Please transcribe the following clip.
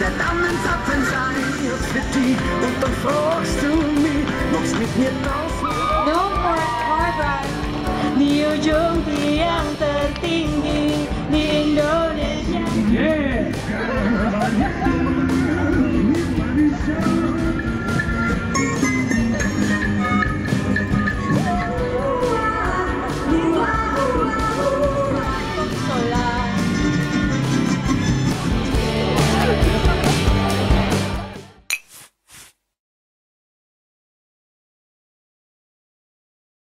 der Damm im Zapfen sein für dich und dann fragst du mich, machst mit mir? No more New York.